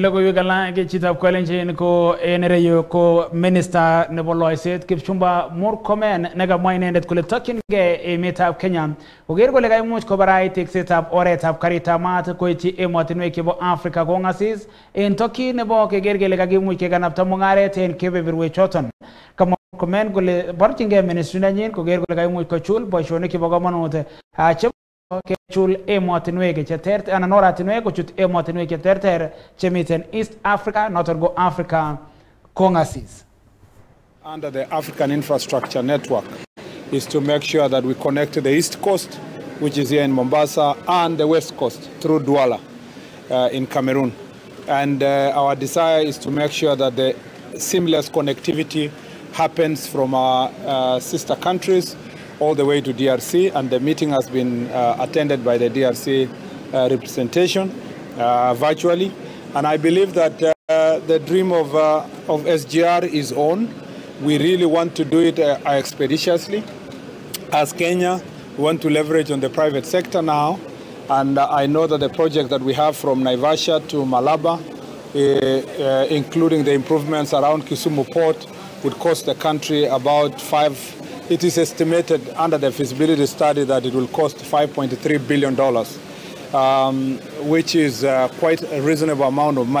logoiwek alak chitab kolenjin ko en ireyu ko minister nebo loiset Kipchumba Murkomen nega nekamwa inendet kole tokyingei emetab Kenya koker kole kaimuch kobarait teksetab oretab karitab maat koityi emotinwek chebo Africa kong'asis en tokyin nebo keker kele kakimuch kekanapta mung'aret en kebeberwek choton kamwa Murkomen kole borchingei ministry nenyin koker kole kaimuch kochul boisionik chebo komonut chebo kechul emotinwek cheterter anan oratinwek kochut emotinwek cheterter chemiten East Africa noton ko Africa kong'asis under the African Infrastructure Network is to make sure that we connect the East Coast, which is here in Mombasa, and the West Coast through Douala uh, in Cameroon. And uh, our desire is to make sure that the seamless connectivity happens from our uh, sister countries all the way to DRC, and the meeting has been uh, attended by the DRC uh, representation uh, virtually. And I believe that uh, the dream of, uh, of SGR is on. We really want to do it uh, expeditiously. As Kenya, we want to leverage on the private sector now. And I know that the project that we have from Naivasha to Malaba, including the improvements around Kisumu Port, would cost the country about five it is estimated under the feasibility study that it will cost $5.3 billion, um, which is uh, quite a reasonable amount of money.